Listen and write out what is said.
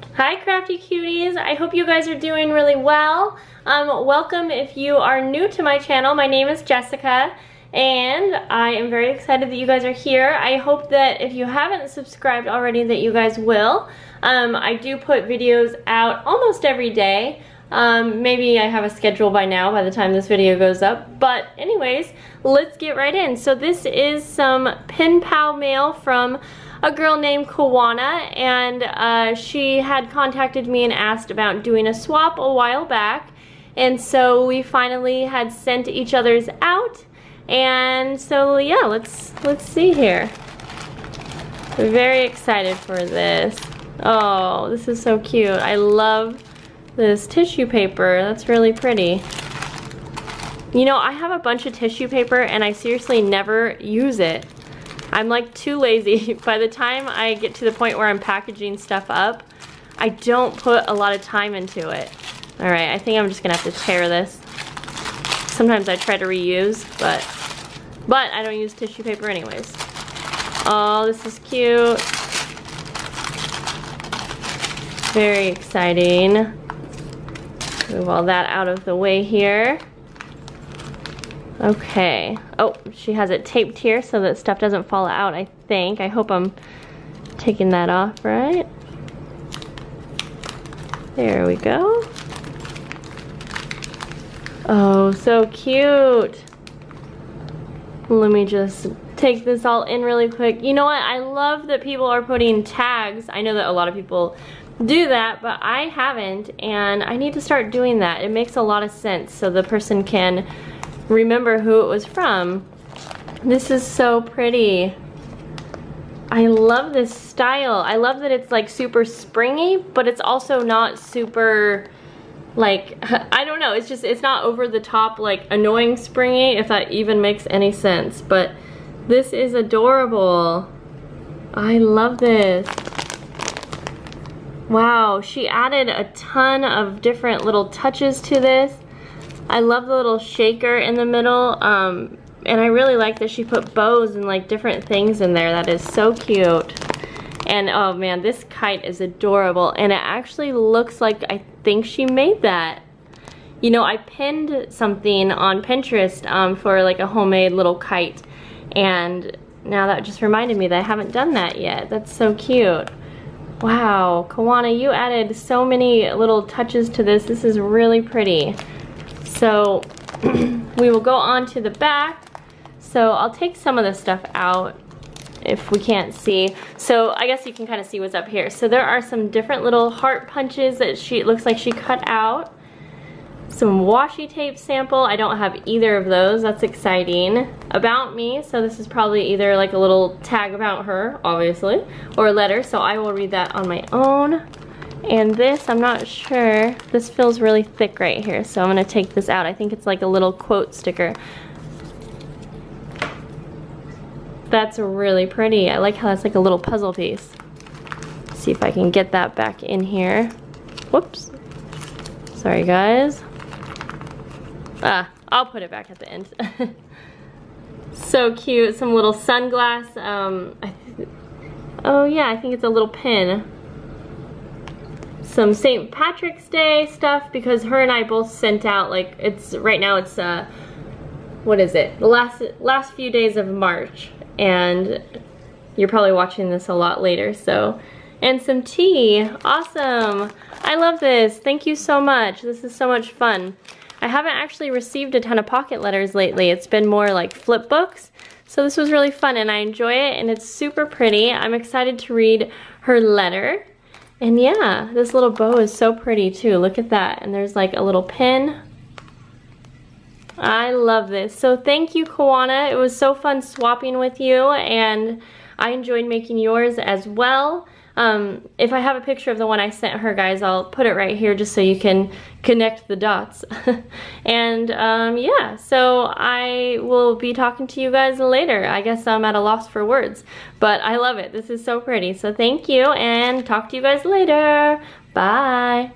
Hi crafty cuties, I hope you guys are doing really well. Um, welcome if you are new to my channel. My name is Jessica and I am very excited that you guys are here. I hope that if you haven't subscribed already that you guys will. Um, I do put videos out almost every day. Um, maybe I have a schedule by now by the time this video goes up. But anyways, let's get right in. So this is some pen pal mail from a girl named Kawana and uh, she had contacted me and asked about doing a swap a while back. And so we finally had sent each other's out. And so yeah let's let's see here. We're very excited for this. Oh this is so cute. I love this tissue paper. That's really pretty. You know I have a bunch of tissue paper and I seriously never use it I'm like too lazy. By the time I get to the point where I'm packaging stuff up, I don't put a lot of time into it. All right, I think I'm just gonna have to tear this. Sometimes I try to reuse, but, but I don't use tissue paper anyways. Oh, this is cute. Very exciting. Move all that out of the way here. Okay. Oh, she has it taped here so that stuff doesn't fall out, I think. I hope I'm taking that off right. There we go. Oh, so cute. Let me just take this all in really quick. You know what? I love that people are putting tags. I know that a lot of people do that, but I haven't, and I need to start doing that. It makes a lot of sense so the person can remember who it was from. This is so pretty. I love this style. I love that it's like super springy, but it's also not super like, I don't know, it's just, it's not over the top like annoying springy, if that even makes any sense. But this is adorable. I love this. Wow, she added a ton of different little touches to this. I love the little shaker in the middle. Um, and I really like that she put bows and like different things in there. That is so cute. And oh man, this kite is adorable. And it actually looks like I think she made that. You know, I pinned something on Pinterest um, for like a homemade little kite. And now that just reminded me that I haven't done that yet. That's so cute. Wow, Kawana, you added so many little touches to this. This is really pretty. So we will go on to the back. So I'll take some of the stuff out if we can't see. So I guess you can kind of see what's up here. So there are some different little heart punches that she, looks like she cut out. Some washi tape sample. I don't have either of those. That's exciting. About me. So this is probably either like a little tag about her, obviously, or a letter. So I will read that on my own. And this, I'm not sure. This feels really thick right here, so I'm gonna take this out. I think it's like a little quote sticker. That's really pretty. I like how that's like a little puzzle piece. See if I can get that back in here. Whoops. Sorry guys. Ah, I'll put it back at the end. so cute, some little sunglass. Um, oh yeah, I think it's a little pin some St. Patrick's Day stuff because her and I both sent out like it's right now it's uh what is it? The last last few days of March and you're probably watching this a lot later so. And some tea. Awesome. I love this. Thank you so much. This is so much fun. I haven't actually received a ton of pocket letters lately. It's been more like flip books. So this was really fun and I enjoy it and it's super pretty. I'm excited to read her letter and yeah, this little bow is so pretty too. Look at that. And there's like a little pin. I love this. So thank you, Kawana. It was so fun swapping with you and I enjoyed making yours as well. Um, if I have a picture of the one I sent her, guys, I'll put it right here just so you can connect the dots. and um, yeah, so I will be talking to you guys later. I guess I'm at a loss for words, but I love it. This is so pretty. So thank you and talk to you guys later. Bye.